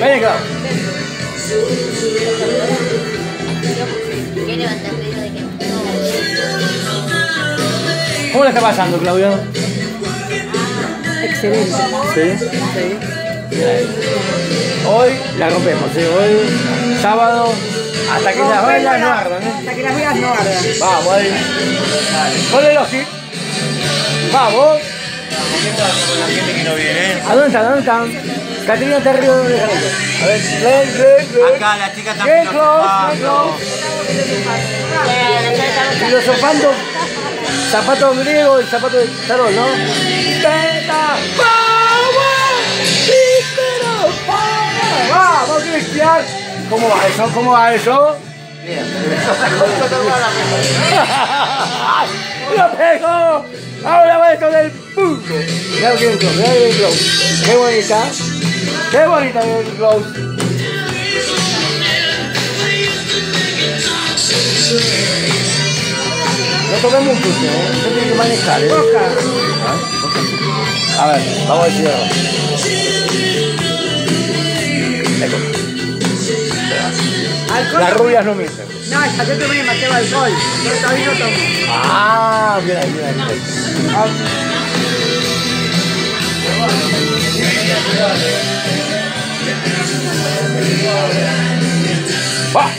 Ven, Clau. ¿Qué levantaste yo de que no? ¿Cómo le está pasando, Claudio? Excelente. Sí. Sí. Hoy la rompemos, ¿sí? Hoy, sábado, hasta que las velas no ardan, ¿eh? Hasta que las velas no ardan. Vamos ahí. Ponle los hit. Vamos. Con la gente que no viene. ¿A dónde están? ¿A dónde están? Caterina está arriba de jardines. A ver, ven, ven, ven. Acá la chica está Bien close, bien filosofando. Filosofando. Zapato griego y zapato de tarot, ¿no? ¡Teta! ¡Vamos! ¡Vamos, Cristian! ¿Cómo va eso? ¿Cómo va eso? ¡Lo pegó! Ahora va esto del. Mira bien close, mira close. Qué bonita. Qué bonita bien close. No toquemos un ¿eh? Tiene que manejar, ¿eh? A ver, vamos a decir Alcohol. Las rubias no mienten. No, hasta yo tomé demasiado alcohol. Yo todavía no tomo. Ah, bien bien bien ahí. Va.